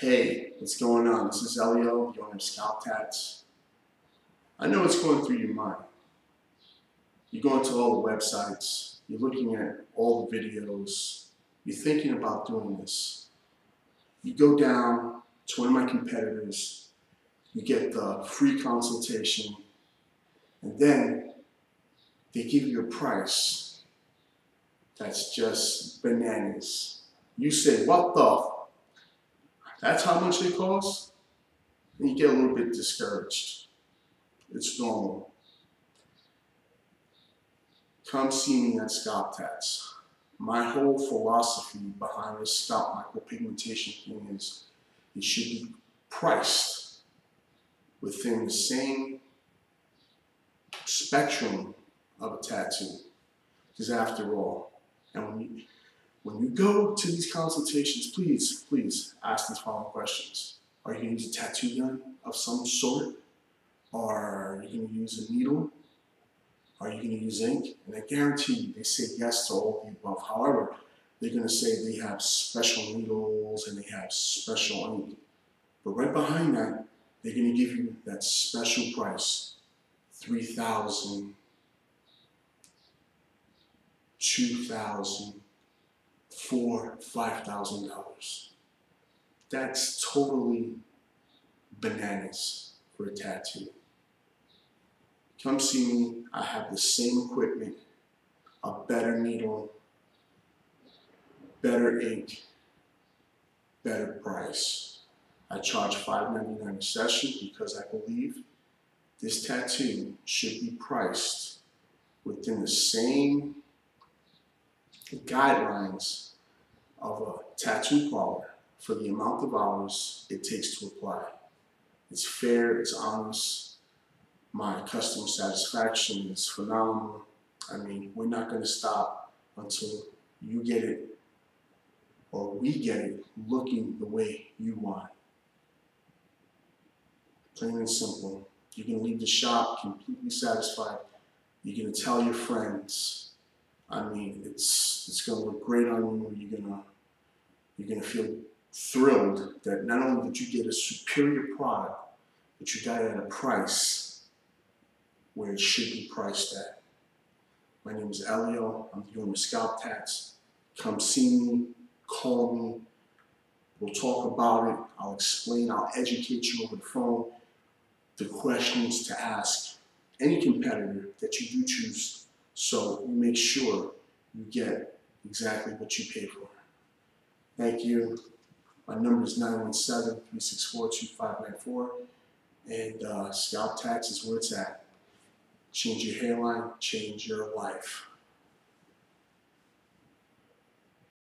Hey, what's going on? This is Elio, the owner of Scalp Tats. I know what's going through your mind. You're going to all the websites, you're looking at all the videos, you're thinking about doing this. You go down to one of my competitors, you get the free consultation, and then they give you a price that's just bananas. You say, what the? That's how much they cost? You get a little bit discouraged. It's normal. Come see me at Scalp Tats. My whole philosophy behind this scalp micropigmentation thing is it should be priced within the same spectrum of a tattoo. Because after all, and when you, when you go to these consultations, please, please ask these following questions. Are you going to use a tattoo gun of some sort? Or are you going to use a needle? Are you going to use ink? And I guarantee you, they say yes to all the above. However, they're going to say they have special needles and they have special ink. But right behind that, they're going to give you that special price, 3000 2000 thousand dollars. That's totally bananas for a tattoo. Come see me. I have the same equipment, a better needle, better ink, better price. I charge $5.99 a session because I believe this tattoo should be priced within the same guidelines of a tattoo parlor for the amount of hours it takes to apply. It's fair, it's honest. My customer satisfaction is phenomenal. I mean, we're not going to stop until you get it or we get it looking the way you want. Plain and simple. Going to leave the shop completely satisfied. You're going to tell your friends. I mean, it's it's going to look great on you. You're to you're to feel thrilled that not only did you get a superior product, but you got it at a price where it should be priced at. My name is Elio. I'm doing the scalp tats. Come see me, call me. We'll talk about it. I'll explain, I'll educate you over the phone. The questions to ask any competitor that you do choose so make sure you get exactly what you pay for. Thank you. My number is 917-364-2594. And uh, Scalp Tats is where it's at. Change your hairline, change your life.